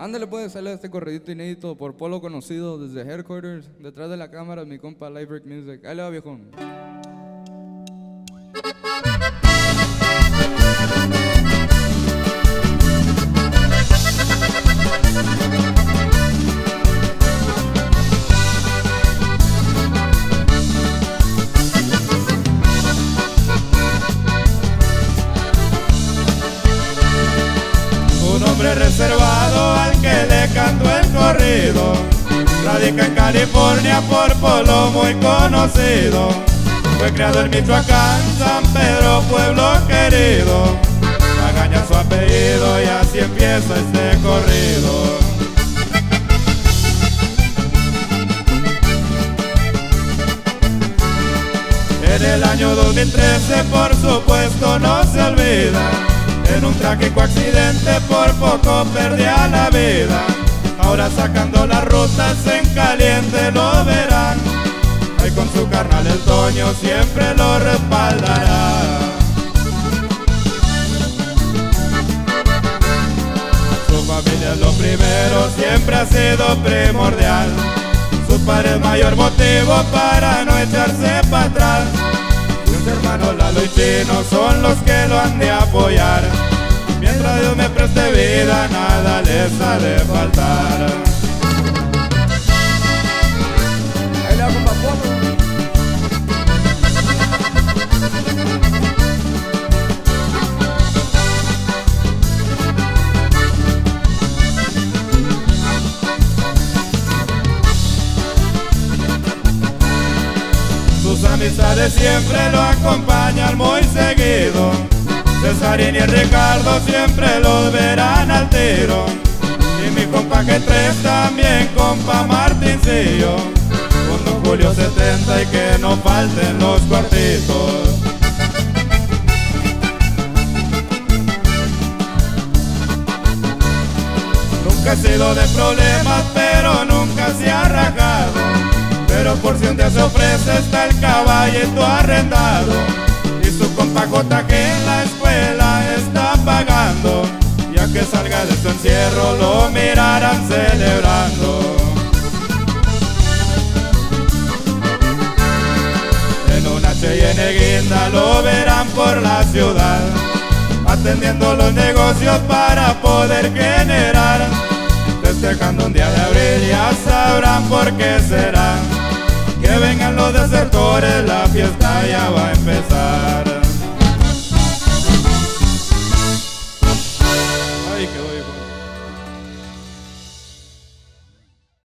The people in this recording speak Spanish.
Ándale, pues, sale este corredito inédito por Polo Conocido desde Headquarters. Detrás de la cámara, mi compa Live Break Music. Ahí le va, viejón. Un hombre reservado al cantó el corrido. Radica en California por polo muy conocido. Fue criado en Michoacán, San Pedro, pueblo querido. Magaña su apellido y así empieza este corrido. En el año 2013 por supuesto no se olvida En un trágico accidente por poco perdía la vida Ahora sacando las rutas en caliente lo verán. Ahí con su carnal el Toño siempre lo respaldará. Su familia es lo primero, siempre ha sido primordial. Su padre mayor motivo para no echarse para atrás. Sus hermanos Lalo y Chino son los que lo han de apoyar Dios me preste vida, nada les ha de faltar Ahí le Polo. Sus amistades siempre lo acompañan Cesarín y Ricardo siempre los verán al tiro Y mi compa G3 también compa Martincillo Con Julio 70 y que no falten los cuartitos Nunca he sido de problemas, pero nunca se ha rajado. Pero por si un día se ofrece está el caballito arrendado. Y su compa J salga de su encierro lo mirarán celebrando. En un H&N guinda lo verán por la ciudad Atendiendo los negocios para poder generar. Festejando un día de abril ya sabrán por qué será. Que vengan los desertores, la fiesta ya va a empezar